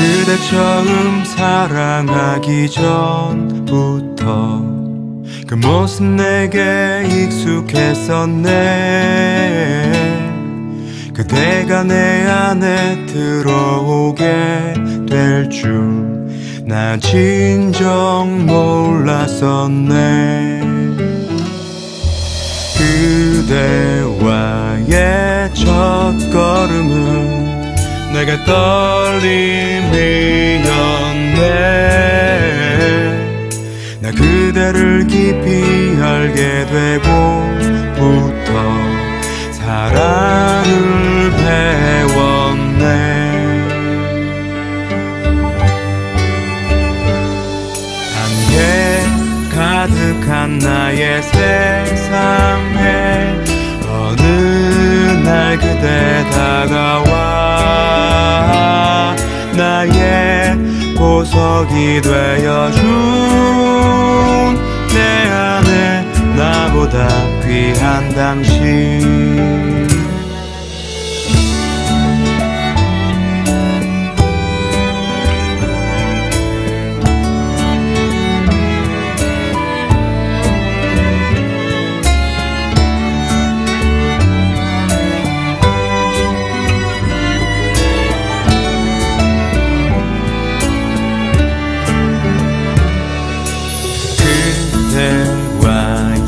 그대 처음 사랑하기 전부터 그 모습 내게 익숙했었네. 그대가 내 안에 들어오게 될 줄 나 진정 몰랐었네. 그대와의 첫 걸음은 내게 떨림이었네. 나 그대를 깊이 알게 되고부터 사랑을 배웠네. 안개 가득한 나의 세상에 어느 날 그대 다가와 나의 보석이 되어준 내 안에 나보다 귀한 당신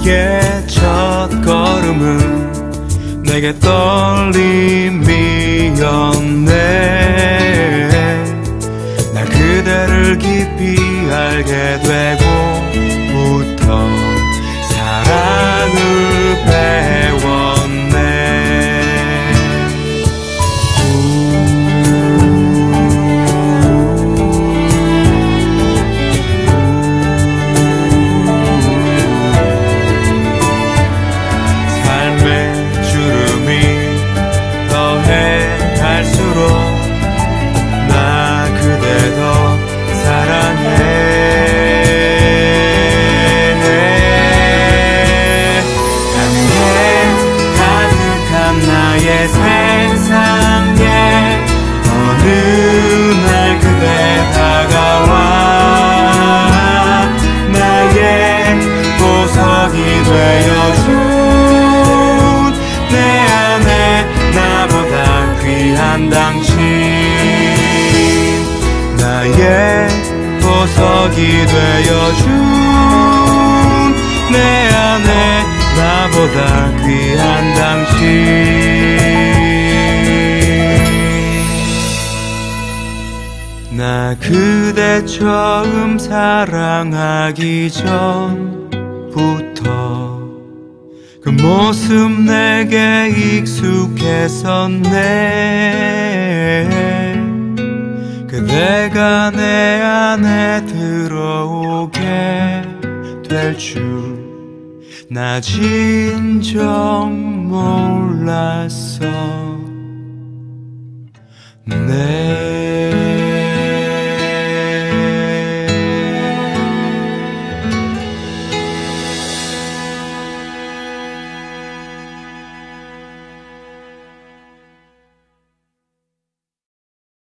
그대와의 첫 걸음은 내게 떨림 보석이 되어준 내 안에 나보다 귀한 당신. 나 그대 처음 사랑하기 전부터 그 모습 내게 익숙했었네 그대가 내 안에 들어오게 될 줄 나 진정 몰랐어. 네